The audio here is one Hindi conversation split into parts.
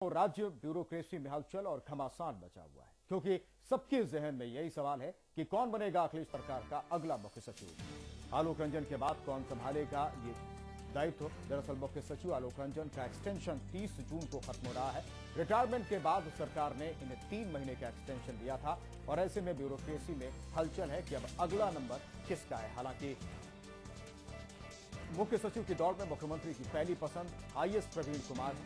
तो राज्य ब्यूरोक्रेसी में हलचल और घमासान बचा हुआ है। क्योंकि सबके जहन में यही सवाल है कि कौन बनेगा अखिलेश सरकार का अगला मुख्य सचिव? आलोक रंजन के बाद कौन संभालेगा ये दायित्व? दरअसल मुख्य सचिव आलोक रंजन का एक्सटेंशन 30 जून को खत्म हो रहा है। रिटायरमेंट के बाद सरकार ने इन्हें तीन महीने का एक्सटेंशन दिया था और ऐसे में ब्यूरोक्रेसी में हलचल है कि अब अगला नंबर किसका है? हालाँकि मुख्य सचिव की दौड़ में मुख्यमंत्री की पहली पसंद आईएएस प्रवीण कुमार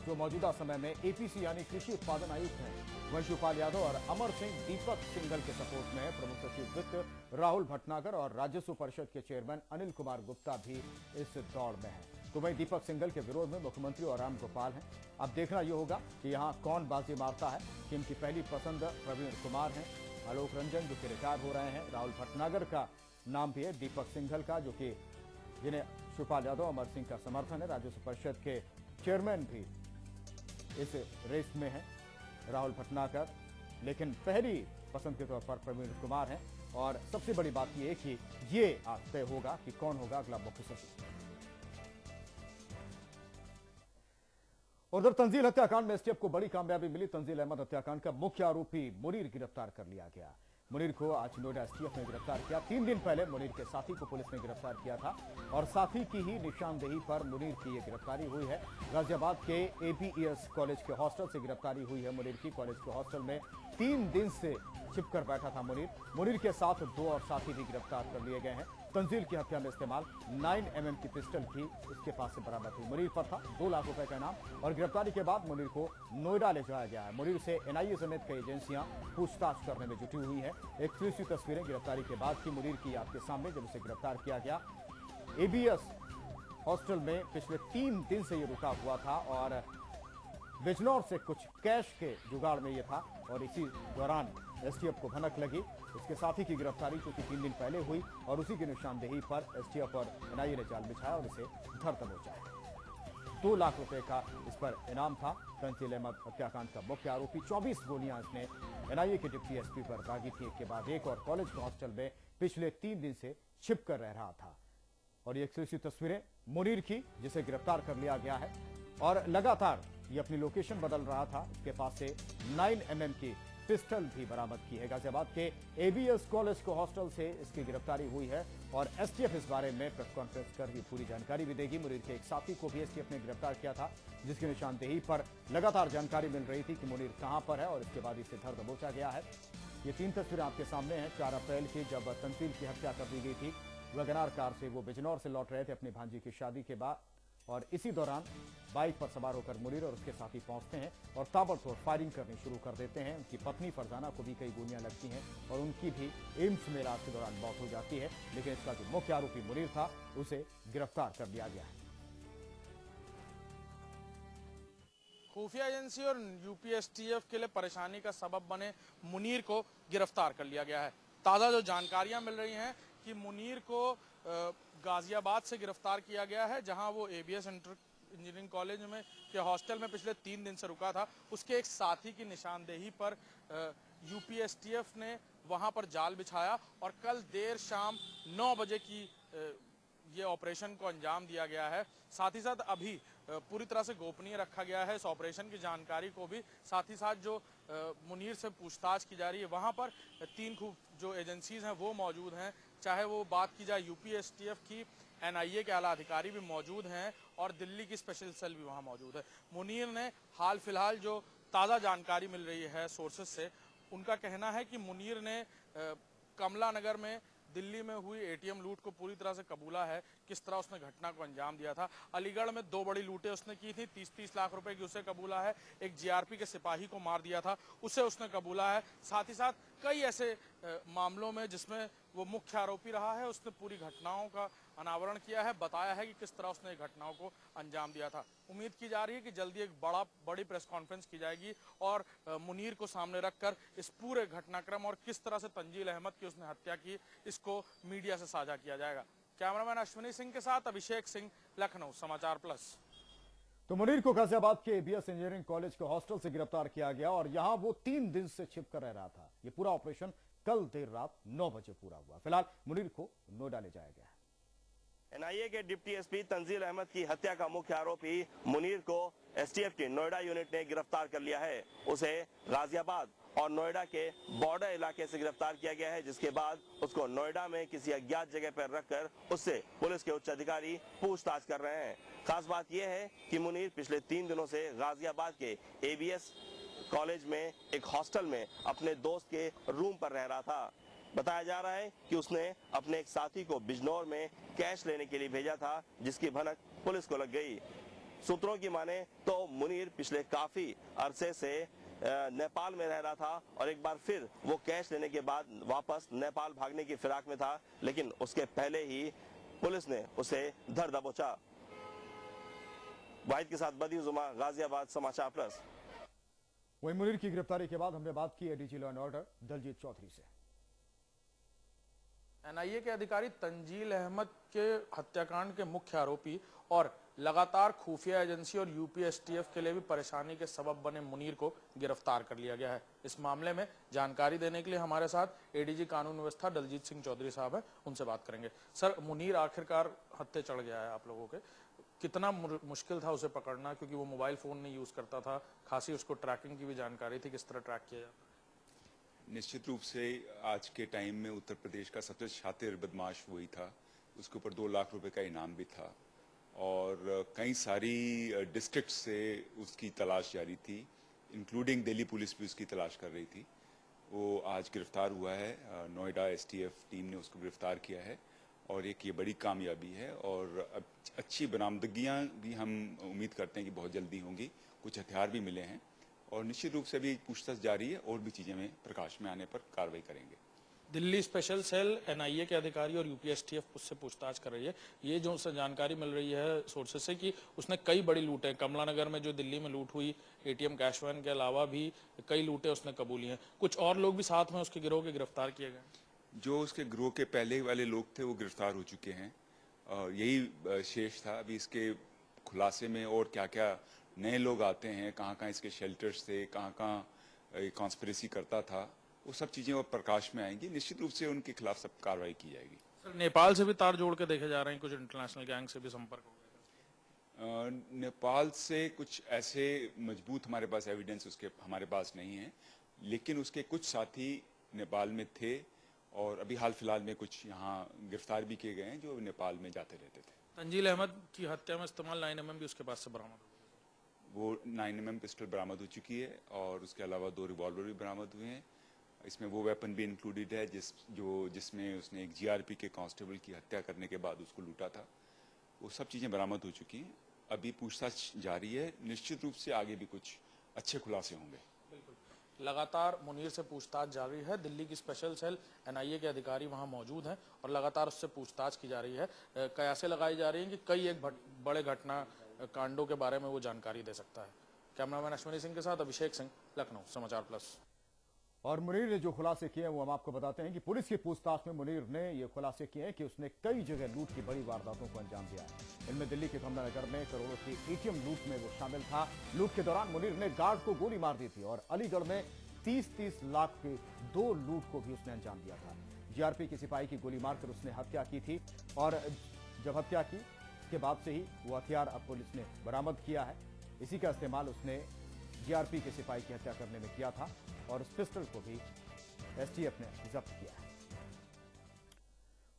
जो मौजूदा समय में एपीसी यानी कृषि उत्पादन आयुक्त हैं, वहीं शिवपाल यादव और अमर सिंह, दीपक सिंघल के सपोर्ट में प्रमुख सचिव वित्त राहुल भटनागर और राजस्व परिषद के चेयरमैन अनिल कुमार गुप्ता भी इस दौड़ में हैं। तो वहीं दीपक सिंघल के विरोध में मुख्यमंत्री और राम गोपाल हैं। अब देखना यह होगा कि यहाँ कौन बाजी मारता है कि इनकी पहली पसंद प्रवीण कुमार हैं। आलोक रंजन, जो कि रिटायर हो रहे हैं, राहुल भटनागर का नाम भी है दीपक सिंघल का, जो कि जिन्हें शिवपाल यादव, अमर सिंह का समर्थन है। राजस्व परिषद के चेयरमैन भी इस रेस में है राहुल भटनागर, लेकिन पहली पसंद के तौर पर प्रवीण कुमार हैं। और सबसे बड़ी बात यह कि ये आज तय होगा कि कौन होगा अगला मुख्य सचिव। उधर तंजील हत्याकांड में एसटीएफ को बड़ी कामयाबी मिली। तंजील अहमद हत्याकांड का मुख्य आरोपी मुनीर गिरफ़्तार कर लिया गया। मुनीर को आज नोएडा एसटीएफ ने गिरफ़्तार किया। तीन दिन पहले मुनीर के साथी को पुलिस ने गिरफ़्तार किया था और साथी की ही निशानदेही पर मुनीर की यह गिरफ्तारी हुई है। गाजियाबाद के एपीएस कॉलेज के हॉस्टल से गिरफ्तारी हुई है मुनीर की। कॉलेज के हॉस्टल में तीन दिन से छिपकर बैठा था मुनीर। मुनीर के साथ दो और साथी भी गिरफ़्तार कर लिए गए हैं। तंजील की हत्या में इस्तेमाल 9 एम mm की पिस्टल भी इसके पास से बरामद हुई। मुनीर पर था दो लाख रुपए का इनाम और गिरफ्तारी के बाद मुनीर को नोएडा ले जाया गया है। मुनीर से एनआईए समेत कई एजेंसियाँ पूछताछ करने में जुटी हुई है। एक्सक्लूसिव तस्वीरें गिरफ्तारी के बाद की मुनीर की आपके सामने जब उसे गिरफ़्तार किया गया। एबीएस हॉस्टल में पिछले तीन दिन से ये रुका हुआ था और बिजनौर से कुछ कैश के जुगाड़ में ये था और इसी दौरान एसटीएफ को भनक लगी। इसके साथी की गिरफ्तारी चूँकि तीन दिन पहले हुई, और उसी की निशानदेही पर एसटीएफ और एनआईए ने जाल बिछाया और इसे धर दबोचा दो लाख रुपए का इस पर इनाम था। तंजील अहमद हत्याकांड का मुख्य आरोपी 24 गोलियाँ इसने एनआईए के डिप्टी एसपी पर दागी थी एक के बाद एक और कॉलेज के हॉस्टल में पिछले तीन दिन से छिप कर रह रहा था। और ये एक्सक्लूसिव तस्वीरें मुनीर की, जिसे गिरफ़्तार कर लिया गया है। और लगातार ये अपनी लोकेशन बदल रहा था। इसके पास से 9 एम की पिस्टल भी बरामद की है। गाजियाबाद के एबीएस कॉलेज को हॉस्टल से इसकी गिरफ्तारी हुई है और एसटीएफ इस बारे में प्रेस कॉन्फ्रेंस कर भी पूरी जानकारी भी देगी। मुनीर के एक साथी को भी एसटीएफ ने गिरफ़्तार किया था, जिसकी निशानदेही पर लगातार जानकारी मिल रही थी कि मुनीर कहाँ पर है और इसके बाद इसे धर दबोचा गया है। ये तीन तस्वीरें आपके सामने हैं। चार अप्रैल की जब तंसील की हत्या कर दी गई थी वगनार कार से वो बिजनौर से लौट रहे थे अपनी भांजी की शादी के बाद और इसी दौरान बाइक पर सवार होकर मुनीर और उसके साथी पहुँचते हैं और ताबड़तोड़ फायरिंग करनी शुरू कर देते हैं। उनकी पत्नी फरजाना को भी कई गोलियाँ लगती हैं और उनकी भी एम्स में इलाज के दौरान मौत हो जाती है, लेकिन इसका जो मुख्य आरोपी मुनीर था, उसे गिरफ़्तार कर लिया गया है। खुफिया एजेंसी और यूपीएसटीएफ के लिए परेशानी का सबब बने मुनीर को गिरफ़्तार कर लिया गया है। ताज़ा जो जानकारियाँ मिल रही हैं कि मुनीर को गाजियाबाद से गिरफ़्तार किया गया है, जहाँ वो एबीएस इंटर इंजीनियरिंग कॉलेज में, के हॉस्टल में पिछले तीन दिन से रुका था। उसके एक साथी की निशानदेही पर यूपीएसटीएफ ने वहाँ पर जाल बिछाया और कल देर शाम 9 बजे की ये ऑपरेशन को अंजाम दिया गया है। साथ ही साथ अभी पूरी तरह से गोपनीय रखा गया है इस ऑपरेशन की जानकारी को भी। साथ ही साथ जो मुनीर से पूछताछ की जा रही है, वहाँ पर तीन खूब जो एजेंसीज हैं वो मौजूद हैं। चाहे वो बात की जाए यूपीएसटीएफ की एनआईए के आला अधिकारी भी मौजूद हैं और दिल्ली की स्पेशल सेल भी वहाँ मौजूद है। मुनीर ने हाल फ़िलहाल जो ताज़ा जानकारी मिल रही है सोर्सेज से, उनका कहना है कि मुनीर ने कमला नगर में दिल्ली में हुई एटीएम लूट को पूरी तरह से कबूला है किस तरह उसने घटना को अंजाम दिया था। अलीगढ़ में दो बड़ी लूटें उसने की थी तीस तीस लाख रुपए की उसे कबूला है। एक जीआरपी के सिपाही को मार दिया था, उसे उसने कबूला है। साथ ही साथ कई ऐसे मामलों में जिसमें वो मुख्य आरोपी रहा है, उसने पूरी घटनाओं का अनावरण किया है, बताया है कि किस तरह उसने घटनाओं को अंजाम दिया था। उम्मीद की जा रही है कि जल्दी एक बड़ा, बड़ी प्रेस कॉन्फ्रेंस की जाएगी और मुनीर को सामने रखकर इस पूरे घटनाक्रम और किस तरह से तंजील अहमद की उसने हत्या की, इसको मीडिया से साझा किया जाएगा। कैमरामैन अश्विनी सिंह के साथ अभिषेक सिंह लखनऊ समाचार प्लस। तो मुनीर को गाजियाबाद के बीएस इंजीनियरिंग कॉलेज के हॉस्टल से गिरफ़्तार किया गया और यहाँ वो तीन दिन से छिप कर रह रहा था। ये पूरा ऑपरेशन कल देर रात नौ बजे पूरा हुआ। फ़िलहाल मुनीर को नोएडा ले जाया गया है। एनआईए के डिप्टी एसपी तंजील अहमद की हत्या का मुख्य आरोपी मुनीर को एसटीएफ की नोएडा यूनिट ने गिरफ़्तार कर लिया है। उसे गाजियाबाद और नोएडा के बॉर्डर इलाके से गिरफ़्तार किया गया है, जिसके बाद उसको नोएडा में किसी अज्ञात जगह पर रखकर उससे पुलिस के उच्च अधिकारी पूछताछ कर रहे हैं। खास बात यह है कि मुनीर पिछले तीन दिनों से गाजियाबाद के एबीएस कॉलेज में एक हॉस्टल में अपने दोस्त के रूम पर रह रहा था। बताया जा रहा है कि उसने अपने एक साथी को बिजनौर में कैश लेने के लिए भेजा था, जिसकी भनक पुलिस को लग गई। सूत्रों की माने तो मुनीर पिछले काफ़ी अरसे से नेपाल में रह रहा था और एक बार फिर वो कैश लेने के बाद वापस नेपाल भागने की फिराक में था लेकिन उसके पहले ही पुलिस ने उसे धर दबोचा। वाहिद के साथ बदी जुमा गाजियाबाद समाचार प्लस। वहीं मुनीर की गिरफ्तारी के बाद हमने बात की है DG law and order Daljeet Chaudhary से। एनआईए के अधिकारी तंजील अहमद के हत्याकांड के मुख्य आरोपी और लगातार खुफिया एजेंसी और यूपीएसटीएफ के लिए भी परेशानी के सबब बने मुनीर को गिरफ़्तार कर लिया गया है। इस मामले में जानकारी देने के लिए हमारे साथ एडीजी कानून व्यवस्था दलजीत सिंह चौधरी साहब हैं, उनसे बात करेंगे। सर, मुनीर आखिरकार हत्या चढ़ गया है आप लोगों के। कितना मुश्किल था उसे पकड़ना क्योंकि वो मोबाइल फ़ोन नहीं यूज़ करता था। खासी उसको ट्रैकिंग की भी जानकारी थी, किस तरह ट्रैक किया जाता। निश्चित रूप से आज के टाइम में उत्तर प्रदेश का सबसे शातिर बदमाश वही था। उसके ऊपर दो लाख रुपए का इनाम भी था। और कई सारी डिस्ट्रिक्ट से उसकी तलाश जारी थी इंक्लूडिंग दिल्ली पुलिस भी उसकी तलाश कर रही थी। वो आज गिरफ़्तार हुआ है नोएडा एसटीएफ टीम ने उसको गिरफ़्तार किया है और एक ये बड़ी कामयाबी है और अच्छी बरामदगियाँ भी हम उम्मीद करते हैं कि बहुत जल्दी होंगी, कुछ हथियार भी मिले हैं और निश्चित रूप से भी पूछताछ जारी है और भी चीज़ें में प्रकाश में आने पर कार्रवाई करेंगे। दिल्ली स्पेशल सेल, एनआईए के अधिकारी और यूपीएसटीएफ उससे पूछताछ कर रही है। ये जो उससे जानकारी मिल रही है सोर्सेस से कि उसने कई बड़ी लूटें कमला नगर में जो दिल्ली में लूट हुई, एटीएम कैश वैन के अलावा भी कई लूटें उसने कबूली हैं। कुछ और लोग भी साथ में उसके गिरोह के गिरफ़्तार किए गए। जो उसके गिरोह के पहले वाले लोग थे, वो गिरफ़्तार हो चुके हैं। यही शेष था। अभी इसके खुलासे में और क्या क्या नए लोग आते हैं कहाँ कहाँ इसके शेल्टर्स थे कहाँ कहाँ कॉन्स्परेसी करता था। वो सब चीज़ें वो प्रकाश में आएँगी। निश्चित रूप से उनके खिलाफ सब कार्रवाई की जाएगी। सर नेपाल से भी तार जोड़ के देखे जा रहे हैं कुछ इंटरनेशनल गैंग से भी संपर्क हो गया। नेपाल से कुछ ऐसे मज़बूत हमारे पास एविडेंस उसके हमारे पास नहीं है लेकिन उसके कुछ साथी नेपाल में थे और अभी हाल फ़िलहाल में कुछ यहाँ गिरफ़्तार भी किए गए हैं जो नेपाल में जाते रहते थे। तंजील अहमद की हत्या में इस्तेमाल नाइन एम भी उसके पास से बरामद वो नाइन एम पिस्टल बरामद हो चुकी है और उसके अलावा दो रिवॉल्वर भी बरामद हुए हैं। इसमें वो वेपन भी इंक्लूडेड है, जिस, जो, जिसमें उसने एक जीआरपी के कांस्टेबल की हत्या करने के बाद उसको लूटा था। वो सब चीज़ें बरामद हो चुकी हैं। अभी पूछताछ जारी है। निश्चित रूप से आगे भी कुछ अच्छे खुलासे होंगे। लगातार मुनीर से पूछताछ जारी है। दिल्ली की स्पेशल सेल एनआईए के अधिकारी वहाँ मौजूद हैं और लगातार उससे पूछताछ की जा रही है। कयासे लगाई जा रही है कि कई एक बड़े घटना कांडों के बारे में वो जानकारी दे सकता है। कैमरामैन अश्विनी सिंह के साथ अभिषेक सिंह, लखनऊ, समाचार प्लस। और मुनीर ने जो खुलासे किए हैं वो हम आपको बताते हैं कि पुलिस की पूछताछ में मुनीर ने ये खुलासे किए हैं कि उसने कई जगह लूट की बड़ी वारदातों को अंजाम दिया है। इनमें दिल्ली के कमला नगर में करोड़ों की एटीएम लूट में वो शामिल था। लूट के दौरान मुनीर ने गार्ड को गोली मार दी थी और अलीगढ़ में तीस तीस लाख के दो लूट को भी उसने अंजाम दिया था। जीआरपी की सिपाही की गोली मारकर उसने हत्या की थी और जब हत्या की इसके बाद से ही वो हथियार अब पुलिस ने बरामद किया है। इसी का इस्तेमाल उसने जीआरपी के सिपाही की हत्या करने में किया था और उस पिस्टल को भी एसटीएफ ने जब्त किया है।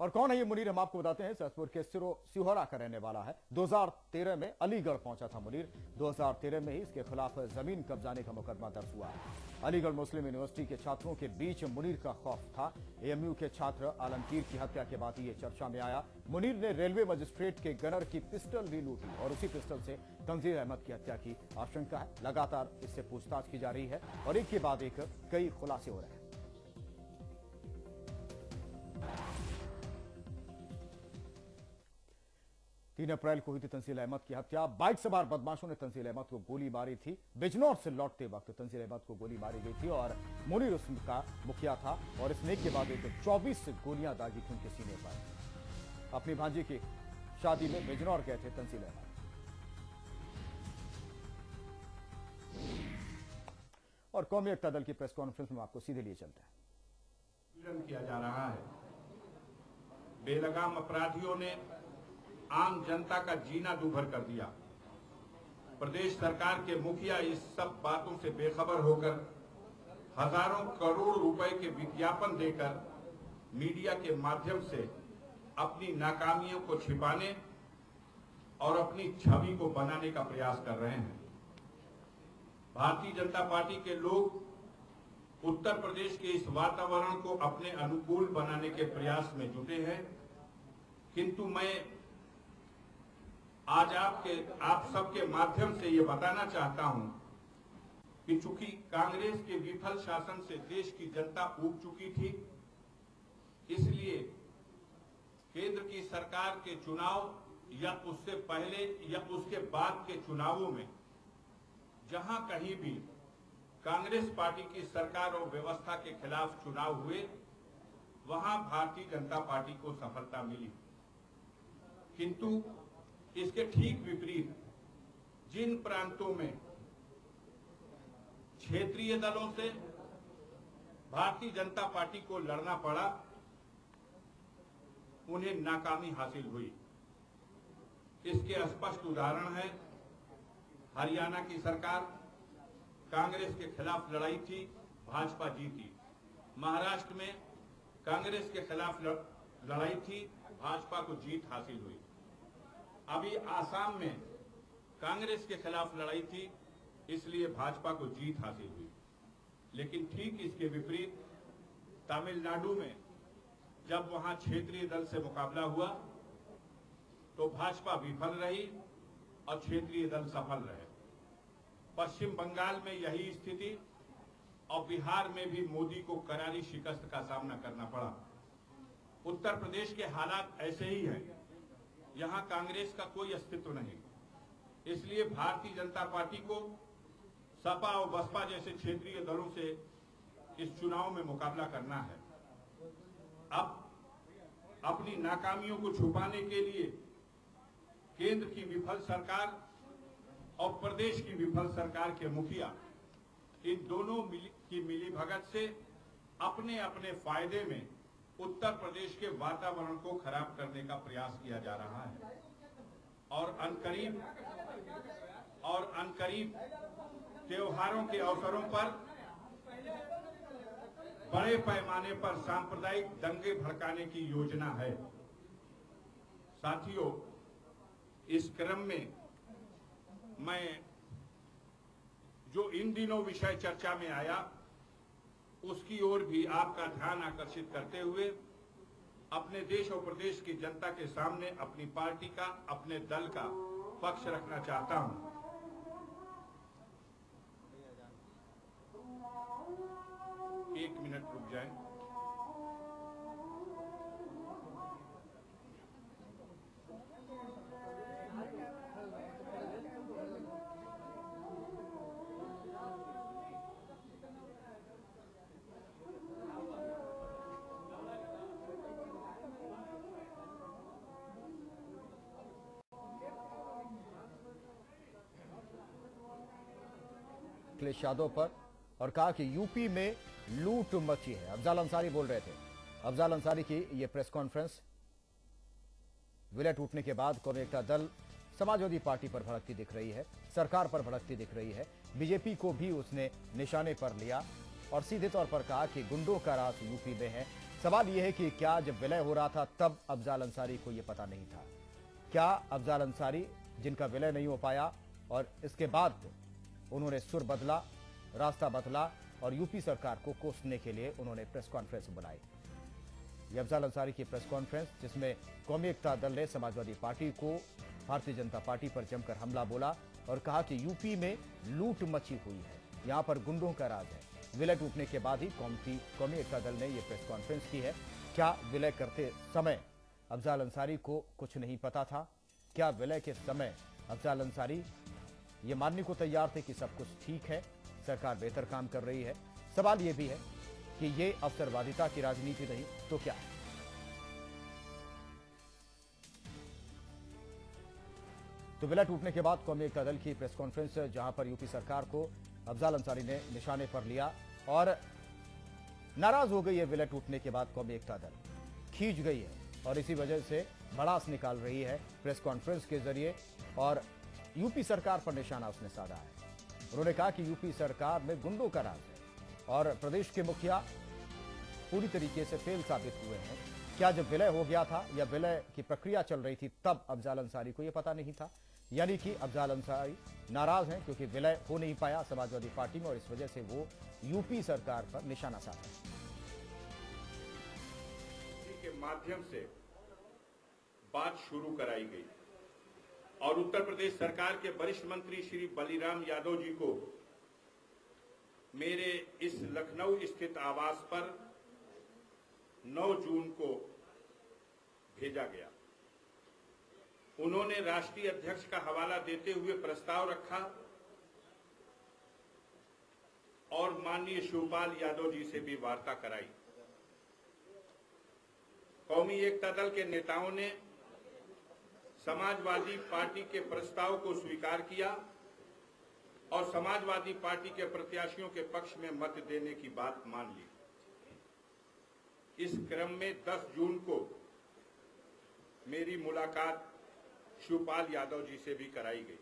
और कौन है ये मुनीर, हम आपको बताते हैं, सहसपुर के सिरो सिहोरा का रहने वाला है। 2013 में अलीगढ़ पहुँचा था मुनीर। 2013 में ही इसके खिलाफ ज़मीन कब्जाने का मुकदमा दर्ज हुआ। अलीगढ़ मुस्लिम यूनिवर्सिटी के छात्रों के बीच मुनीर का खौफ था। एएमयू के छात्र आलमगीर की हत्या के बाद ये चर्चा में आया। मुनीर ने रेलवे मजिस्ट्रेट के गनर की पिस्टल भी लूटी और उसी पिस्टल से तंजीर अहमद की हत्या की आशंका है। लगातार इससे पूछताछ की जा रही है और एक के बाद एक कई खुलासे हो रहे हैं। तीन अप्रैल को हुई थी तंजील अहमद की हत्या। बाइक सवार बदमाशों ने तंजील अहमद को गोली मारी थी। बिजनौर से लौटते वक्त तंजील अहमद को गोली मारी गई थी और मुनीर उसका मुखिया था और इसने के बाद एक चौबीस गोलियाँ दागी थी उनके सीने पर। अपनी भांजी की शादी में बिजनौर गए थे तंजील अहमद। और कौमी एकता दल की प्रेस कॉन्फ्रेंस में आपको सीधे लिए चलते हैं। किया जा रहा है। बेलगाम अपराधियों ने आम जनता का जीना दूभर कर दिया। प्रदेश सरकार के मुखिया इस सब बातों से बेखबर होकर, हज़ारों करोड़ रुपए के विज्ञापन देकर, मीडिया के माध्यम से अपनी नाकामियों को छिपाने और अपनी छवि को बनाने का प्रयास कर रहे हैं। भारतीय जनता पार्टी के लोग उत्तर प्रदेश के इस वातावरण को अपने अनुकूल बनाने के प्रयास में जुटे हैं। किंतु मैं आज आपके, आप सबके माध्यम से ये बताना चाहता हूँ कि चूँकि कांग्रेस के विफल शासन से देश की जनता उग चुकी थी, इसलिए केंद्र की सरकार के चुनाव या उससे पहले या उसके बाद के चुनावों में, जहाँ कहीं भी कांग्रेस पार्टी की सरकार और व्यवस्था के खिलाफ चुनाव हुए, वहाँ भारतीय जनता पार्टी को सफलता मिली। किंतु इसके ठीक विपरीत जिन प्रांतों में क्षेत्रीय दलों से भारतीय जनता पार्टी को लड़ना पड़ा, उन्हें नाकामी हासिल हुई। इसके स्पष्ट उदाहरण है, हरियाणा की सरकार कांग्रेस के खिलाफ लड़ाई थी, भाजपा जीती। महाराष्ट्र में कांग्रेस के खिलाफ लड़ाई थी, भाजपा को जीत हासिल हुई। अभी आसाम में कांग्रेस के खिलाफ लड़ाई थी, इसलिए भाजपा को जीत हासिल हुई। लेकिन ठीक इसके विपरीत, तमिलनाडु में जब वहाँ क्षेत्रीय दल से मुकाबला हुआ तो भाजपा विफल रही और क्षेत्रीय दल सफल रहे। पश्चिम बंगाल में यही स्थिति और बिहार में भी मोदी को करारी शिकस्त का सामना करना पड़ा। उत्तर प्रदेश के हालात ऐसे ही हैं। यहाँ कांग्रेस का कोई अस्तित्व नहीं। इसलिए भारतीय जनता पार्टी को सपा और बसपा जैसे क्षेत्रीय दलों से इस चुनाव में मुकाबला करना है। अब अपनी नाकामियों को छुपाने के लिए केंद्र की विफल सरकार और प्रदेश की विफल सरकार के मुखिया इन दोनों मिली, की मिली भगत से अपने अपने फ़ायदे में उत्तर प्रदेश के वातावरण को खराब करने का प्रयास किया जा रहा है। और अनकरीब और अनकरीब त्योहारों के अवसरों पर बड़े पैमाने पर सांप्रदायिक दंगे भड़काने की योजना है। साथियों, इस क्रम में मैं जो इन दिनों विषय चर्चा में आया उसकी ओर भी आपका ध्यान आकर्षित करते हुए अपने देश और प्रदेश की जनता के सामने अपनी पार्टी का, अपने दल का पक्ष रखना चाहता हूँ। एक मिनट रुक जाए। अखिलेश यादव पर और कहा कि यूपी में लूट मची है। अफजाल अंसारी बोल रहे थे। अफजाल अंसारी की ये प्रेस कॉन्फ्रेंस। विलय टूटने के बाद कौमी एकता दल समाजवादी पार्टी पर भड़कती दिख रही है, सरकार पर भड़कती दिख रही है, बीजेपी को भी उसने निशाने पर लिया और सीधे तौर पर कहा कि गुंडों का राज यूपी में है। सवाल यह है कि क्या जब विलय हो रहा था, तब अफजाल अंसारी को यह पता नहीं था। क्या अफजाल अंसारी, जिनका विलय नहीं हो पाया और इसके बाद उन्होंने सुर बदला, रास्ता बदला और यूपी सरकार को कोसने के लिए उन्होंने प्रेस कॉन्फ्रेंस बुलाई। अफजाल अंसारी की प्रेस कॉन्फ्रेंस, जिसमें कौमी एकता दल ने समाजवादी पार्टी को भारतीय जनता पार्टी पर जमकर हमला बोला और कहा कि यूपी में लूट मची हुई है, यहाँ पर गुंडों का राज है। विलय टूटने के बाद ही कौमी कौमी एकता दल ने यह प्रेस कॉन्फ्रेंस की है। क्या विलय करते समय अफजाल अंसारी को कुछ नहीं पता था? क्या विलय के समय अफजाल अंसारी ये मानने को तैयार थे कि सब कुछ ठीक है, सरकार बेहतर काम कर रही है। सवाल यह भी है कि ये अवसरवादिता की राजनीति नहीं तो क्या? है तो विलय टूटने के बाद कौमी एकता दल की प्रेस कॉन्फ्रेंस, जहाँ पर यूपी सरकार को अफजाल अंसारी ने निशाने पर लिया और नाराज़ हो गई है विलय टूटने के बाद कौमी एकता दल। खींच गई है और इसी वजह से भड़ास निकाल रही है प्रेस कॉन्फ्रेंस के ज़रिए और यूपी सरकार पर निशाना उसने साधा है। उन्होंने कहा कि यूपी सरकार में गुंडों का राज है और प्रदेश के मुखिया पूरी तरीके से फेल साबित हुए हैं। क्या जब विलय हो गया था या विलय की प्रक्रिया चल रही थी, तब अफजाल अंसारी को यह पता नहीं था। यानी कि अफजाल अंसारी नाराज़ हैं क्योंकि विलय हो नहीं पाया समाजवादी पार्टी में और इस वजह से वो यूपी सरकार पर निशाना साधा के माध्यम से बात शुरू कराई गई। और उत्तर प्रदेश सरकार के वरिष्ठ मंत्री श्री बलीराम यादव जी को मेरे इस लखनऊ स्थित आवास पर 9 जून को भेजा गया। उन्होंने राष्ट्रीय अध्यक्ष का हवाला देते हुए प्रस्ताव रखा और माननीय शिवपाल यादव जी से भी वार्ता कराई। कौमी एकता दल के नेताओं ने समाजवादी पार्टी के प्रस्ताव को स्वीकार किया और समाजवादी पार्टी के प्रत्याशियों के पक्ष में मत देने की बात मान ली। इस क्रम में 10 जून को मेरी मुलाकात शिवपाल यादव जी से भी कराई गई।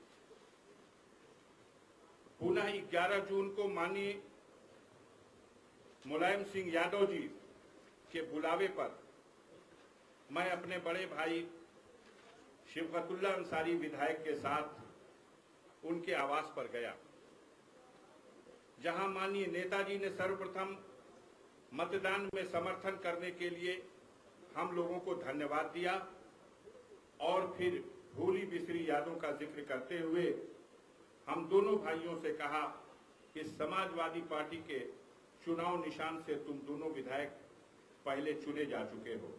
पुनः 11 जून को माननीय मुलायम सिंह यादव जी के बुलावे पर मैं अपने बड़े भाई शिवकतुल्ला अंसारी विधायक के साथ उनके आवास पर गया। जहाँ माननीय नेताजी ने सर्वप्रथम मतदान में समर्थन करने के लिए हम लोगों को धन्यवाद दिया और फिर भूली बिसरी यादों का ज़िक्र करते हुए हम दोनों भाइयों से कहा कि समाजवादी पार्टी के चुनाव निशान से तुम दोनों विधायक पहले चुने जा चुके हो।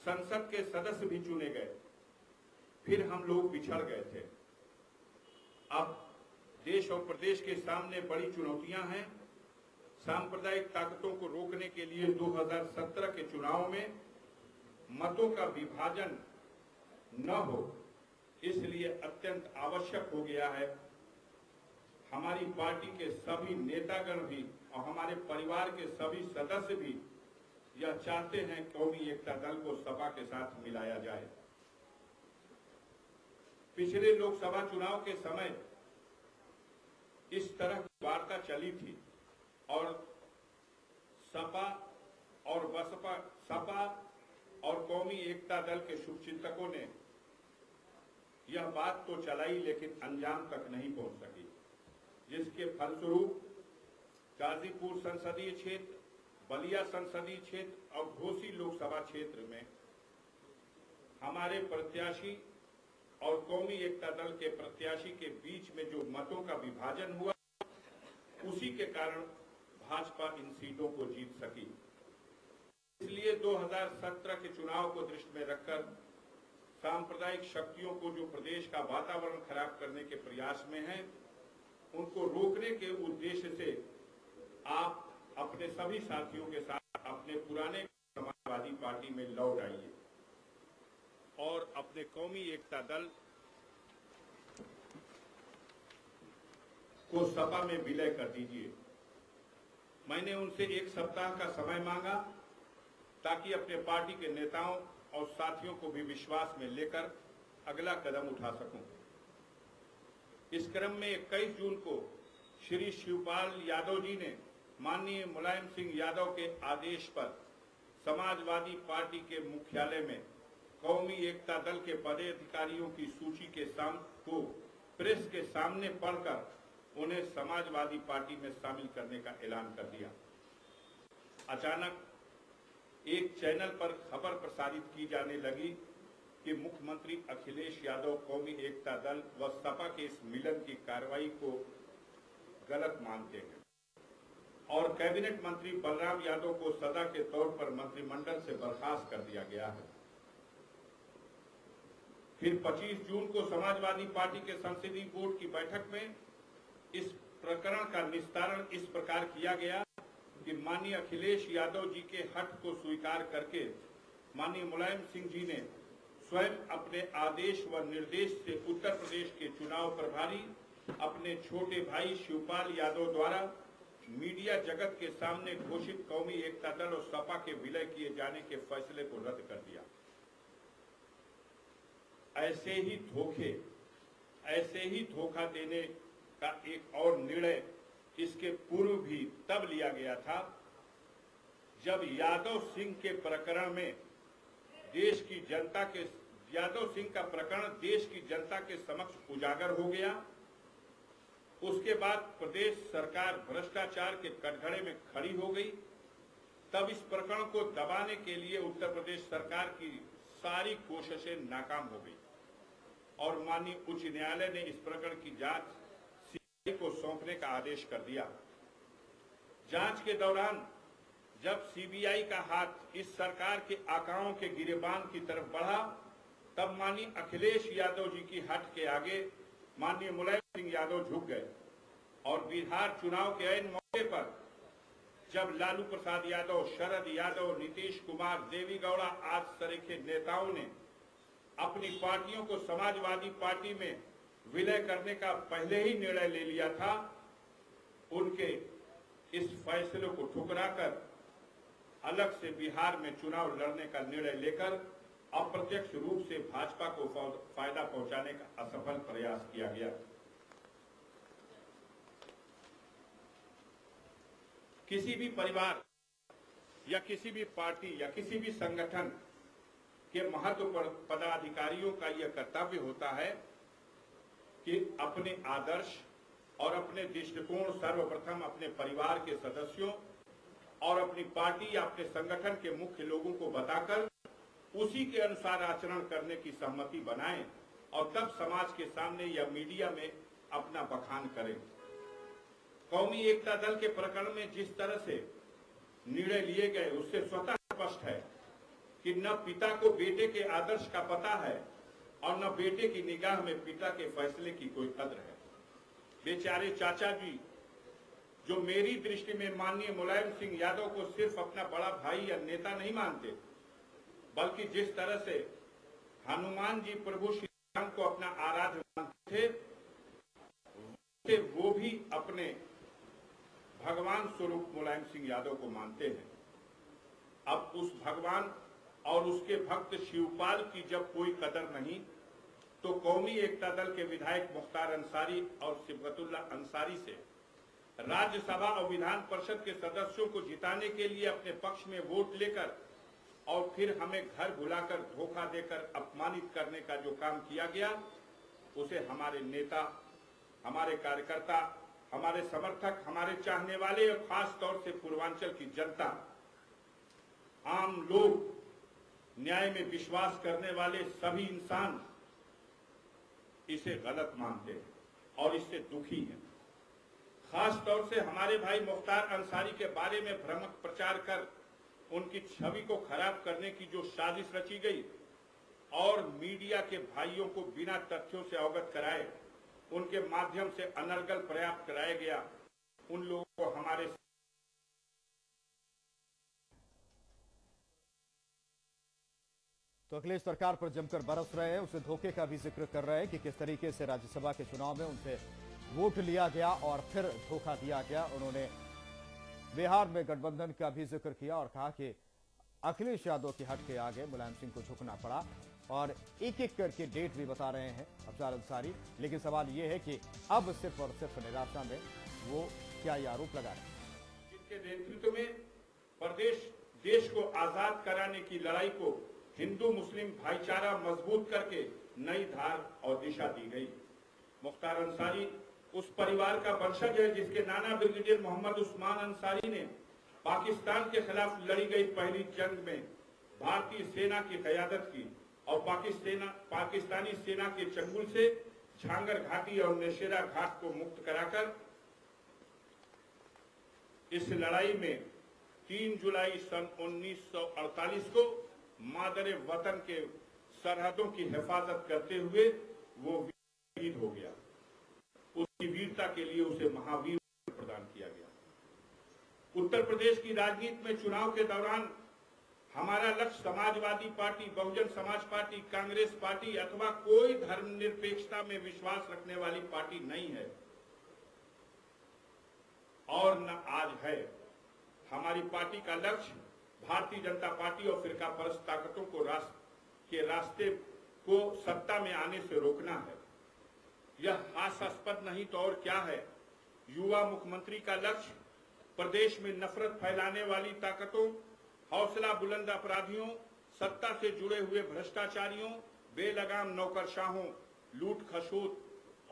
संसद के सदस्य भी चुने गए। फिर हम लोग बिछड़ गए थे। अब देश और प्रदेश के सामने बड़ी चुनौतियाँ हैं। सांप्रदायिक ताकतों को रोकने के लिए 2017 के चुनाव में मतों का विभाजन न हो, इसलिए अत्यंत आवश्यक हो गया है। हमारी पार्टी के सभी नेतागण भी और हमारे परिवार के सभी सदस्य भी यह चाहते हैं कौमी एकता दल को सपा के साथ मिलाया जाए। पिछले लोकसभा चुनाव के समय इस तरह की वार्ता चली थी और सपा और बसपा, सपा और कौमी एकता दल के शुभचिंतकों ने यह बात तो चलाई लेकिन अंजाम तक नहीं पहुँच सकी, जिसके फलस्वरूप गाजीपुर संसदीय क्षेत्र, बलिया संसदीय क्षेत्र और घोसी लोकसभा क्षेत्र में हमारे प्रत्याशी और कौमी एकता दल के प्रत्याशी के बीच में जो मतों का विभाजन हुआ उसी के कारण भाजपा इन सीटों को जीत सकी। इसलिए 2017 के चुनाव को दृष्टि में रखकर सांप्रदायिक शक्तियों को जो प्रदेश का वातावरण खराब करने के प्रयास में हैं, उनको रोकने के उद्देश्य से आप अपने सभी साथियों के साथ अपने पुराने समाजवादी पार्टी में लौट आइए। और अपने कौमी एकता दल को सपा में विलय कर दीजिए मैंने उनसे एक सप्ताह का समय मांगा ताकि अपने पार्टी के नेताओं और साथियों को भी विश्वास में लेकर अगला कदम उठा सकूँ। इस क्रम में 21 जून को श्री शिवपाल यादव जी ने माननीय मुलायम सिंह यादव के आदेश पर समाजवादी पार्टी के मुख्यालय में कौमी एकता दल के पदाधिकारियों की सूची के साम, को प्रेस के सामने पढ़कर उन्हें समाजवादी पार्टी में शामिल करने का ऐलान कर दिया। अचानक एक चैनल पर खबर प्रसारित की जाने लगी कि मुख्यमंत्री अखिलेश यादव कौमी एकता दल व सपा के इस मिलन की कार्रवाई को गलत मानते हैं और कैबिनेट मंत्री बलराम यादव को सदा के तौर पर मंत्रिमंडल से बर्खास्त कर दिया गया है। फिर 25 जून को समाजवादी पार्टी के संसदीय बोर्ड की बैठक में इस प्रकरण का निस्तारण इस प्रकार किया गया कि माननीय अखिलेश यादव जी के हट को स्वीकार करके माननीय मुलायम सिंह जी ने स्वयं अपने आदेश व निर्देश से उत्तर प्रदेश के चुनाव प्रभारी, अपने छोटे भाई शिवपाल यादव द्वारा मीडिया जगत के सामने घोषित कौमी एकता दल और सपा के विलय किए जाने के फैसले को रद्द कर दिया। ऐसे ही धोखे, ऐसे ही धोखा देने का एक और निर्णय इसके पूर्व भी तब लिया गया था, जब यादव सिंह के प्रकरण में देश की जनता के, यादव सिंह का प्रकरण देश की जनता के समक्ष उजागर हो गया। उसके बाद प्रदेश सरकार भ्रष्टाचार के कटघरे में खड़ी हो गई। तब इस प्रकरण को दबाने के लिए उत्तर प्रदेश सरकार की सारी कोशिशें नाकाम हो गई। और माननीय उच्च न्यायालय ने इस प्रकरण की जाँच सीबीआई को सौंपने का आदेश कर दिया। जाँच के दौरान जब सीबीआई का हाथ इस सरकार के आंकड़ों के गिरेबान की तरफ़ बढ़ा, तब माननीय अखिलेश यादव जी की हट के आगे माननीय मुलायम सिंह यादव झुक गए और बिहार चुनाव के ऐन मौके पर जब लालू प्रसाद यादव, शरद यादव, नीतीश कुमार, देवी गौड़ा आज के नेताओं ने अपनी पार्टियों को समाजवादी पार्टी में विलय करने का पहले ही निर्णय ले लिया था, उनके इस फैसले को ठुकराकर अलग से बिहार में चुनाव लड़ने का निर्णय लेकर अप्रत्यक्ष रूप से भाजपा को फ़ायदा पहुँचाने का असफल प्रयास किया गया। किसी भी परिवार या किसी भी पार्टी या किसी भी संगठन के महत्व पदाधिकारियों का यह कर्तव्य होता है कि अपने आदर्श और अपने दृष्टिकोण सर्वप्रथम अपने परिवार के सदस्यों और अपनी पार्टी या अपने संगठन के मुख्य लोगों को बताकर उसी के अनुसार आचरण करने की सहमति बनाएँ और तब समाज के सामने या मीडिया में अपना बखान करें। कौमी एकता दल के प्रकरण में जिस तरह से निर्णय लिए गए, उससे स्वतः कि न पिता को बेटे के आदर्श का पता है और न बेटे की निगाह में पिता के फैसले की कोई कद्र है। बेचारे चाचा जी, जो मेरी दृष्टि में माननीय मुलायम सिंह यादव को सिर्फ़ अपना बड़ा भाई या नेता नहीं मानते, बल्कि जिस तरह से हनुमान जी प्रभु श्री राम को अपना आराध्य मानते थे वो भी अपने भगवान स्वरूप मुलायम सिंह यादव को मानते हैं। अब उस भगवान और उसके भक्त शिवपाल की जब कोई कदर नहीं तो कौमी एकता दल के विधायक मुख्तार अंसारी और सिबतुल्ला अंसारी से राज्यसभा और विधान परिषद के सदस्यों को जिताने के लिए अपने पक्ष में वोट लेकर और फिर हमें घर बुलाकर धोखा देकर अपमानित करने का जो काम किया गया, उसे हमारे नेता, हमारे कार्यकर्ता, हमारे समर्थक, हमारे चाहने वाले और खास तौर से पूर्वांचल की जनता, आम लोग न्याय में विश्वास करने वाले सभी इंसान इसे गलत मानते हैं और इससे दुखी हैं। खास तौर से हमारे भाई मुख्तार अंसारी के बारे में भ्रमक प्रचार कर उनकी छवि को खराब करने की जो साजिश रची गई और मीडिया के भाइयों को बिना तथ्यों से अवगत कराए उनके माध्यम से अनर्गल प्रयास कराया गया, उन लोगों को हमारे तो अखिलेश सरकार पर जमकर बरस रहे हैं। उसे धोखे का भी ज़िक्र कर रहे हैं कि किस तरीके से राज्यसभा के चुनाव में उनसे वोट लिया गया और फिर धोखा दिया गया। उन्होंने बिहार में गठबंधन का भी ज़िक्र किया और कहा कि अखिलेश यादव के हट के आगे मुलायम सिंह को झुकना पड़ा और एक एक करके डेट भी बता रहे हैं अफजार अंसारी। लेकिन सवाल यह है कि अब सिर्फ़ और सिर्फ़ निराशा में वो क्या आरोप लगा रहे हैं? जिनके नेतृत्व में प्रदेश, देश को आज़ाद कराने की लड़ाई को हिंदू मुस्लिम भाईचारा मज़बूत करके नई धार और दिशा दी गई। मुख्तार अंसारी उस परिवार का वंशज है जिसके नाना ब्रिगेडियर मोहम्मद उस्मान अंसारी ने पाकिस्तान के खिलाफ लड़ी गई पहली जंग में भारतीय सेना की कयादत की और पाकिस्तान पाकिस्तानी सेना के चंगुल से झांगर घाटी और नशेरा घाट को मुक्त कराकर इस लड़ाई में 3 जुलाई सन 1948 को मादर वतन के सरहदों की हिफाजत करते हुए वो शहीद हो गया। उसकी वीरता के लिए उसे महावीर प्रदान किया गया। उत्तर प्रदेश की राजनीति में चुनाव के दौरान हमारा लक्ष्य Samajwadi party, Bahujan Samaj party, Congress party अथवा कोई धर्मनिरपेक्षता में विश्वास रखने वाली पार्टी नहीं है। और न आज है। हमारी पार्टी का लक्ष्य भारतीय जनता पार्टी और फिरका परस्त ताकतों को रास, के रास्ते को सत्ता में आने से रोकना है। यह हास्यास्पद नहीं तो और क्या है? युवा मुख्यमंत्री का लक्ष्य प्रदेश में नफरत फैलाने वाली ताकतों हौसला बुलंद अपराधियों सत्ता से जुड़े हुए भ्रष्टाचारियों बेलगाम नौकरशाहों लूट खसूत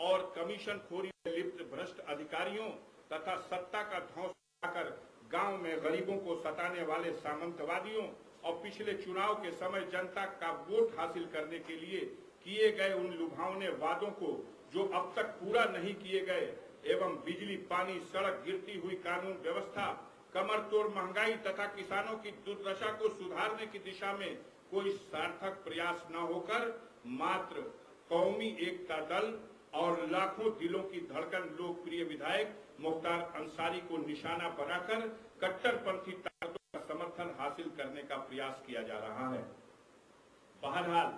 और कमीशन खोरी लिप्त भ्रष्ट अधिकारियों तथा सत्ता का ध्वंस कर गाँव में गरीबों को सताने वाले सामंतवादियों और पिछले चुनाव के समय जनता का वोट हासिल करने के लिए किए गए उन लुभावने वादों को, जो अब तक पूरा नहीं किए गए, एवं बिजली, पानी, सड़क, गिरती हुई कानून व्यवस्था, कमर तोड़ महँगाई तथा किसानों की दुर्दशा को सुधारने की दिशा में कोई सार्थक प्रयास न होकर मात्र कौमी एकता दल और लाखों दिलों की धड़कन लोकप्रिय विधायक मुख्तार अंसारी को निशाना बनाकर कट्टरपंथी ताकतों का समर्थन हासिल करने का प्रयास किया जा रहा है। बहरहाल,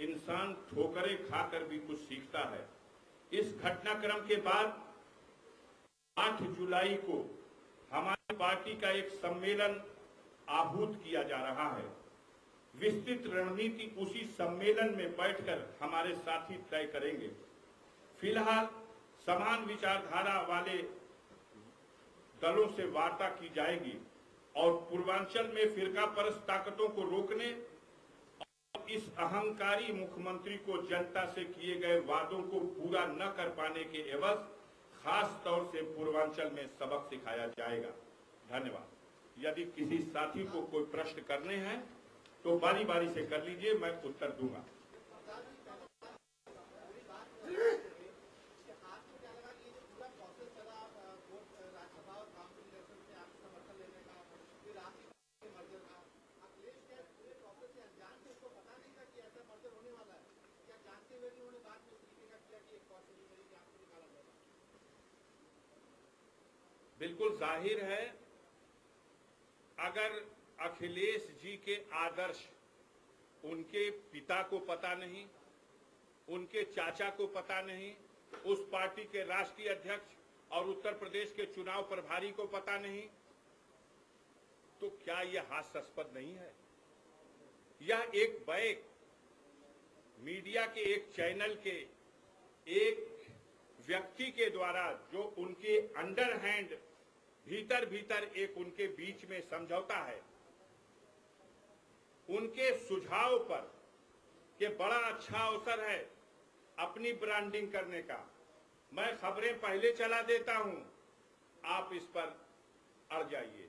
इंसान ठोकरें खाकर भी कुछ सीखता है। इस घटनाक्रम के बाद 8 जुलाई को हमारी पार्टी का एक सम्मेलन आहूत किया जा रहा है। विस्तृत रणनीति उसी सम्मेलन में बैठकर हमारे साथी तय करेंगे। फ़िलहाल समान विचारधारा वाले दलों से वार्ता की जाएगी और पूर्वांचल में फिरका परस्त ताकतों को रोकने और इस अहंकारी मुख्यमंत्री को जनता से किए गए वादों को पूरा न कर पाने के एवज खास तौर से पूर्वांचल में सबक सिखाया जाएगा। धन्यवाद। यदि किसी साथी को कोई प्रश्न करने हैं तो बारी बारी से कर लीजिए, मैं उत्तर दूँगा। बिल्कुल ज़ाहिर है, अगर अखिलेश जी के आदर्श, उनके पिता को पता नहीं, उनके चाचा को पता नहीं, उस पार्टी के राष्ट्रीय अध्यक्ष और उत्तर प्रदेश के चुनाव प्रभारी को पता नहीं तो क्या यह हास्यास्पद नहीं है? यह एक बैक मीडिया के एक चैनल के एक व्यक्ति के द्वारा जो उनके अंडर हैंड भीतर भीतर एक उनके बीच में समझौता है। उनके सुझाव पर कि बड़ा अच्छा अवसर है अपनी ब्रांडिंग करने का। मैं खबरें पहले चला देता हूँ। आप इस पर अड़ जाइए।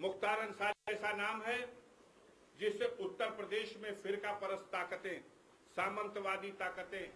मुख्तार अंसारी ऐसा नाम है जिससे उत्तर प्रदेश में फिरका परस्त ताकतें, सामंतवादी ताकतें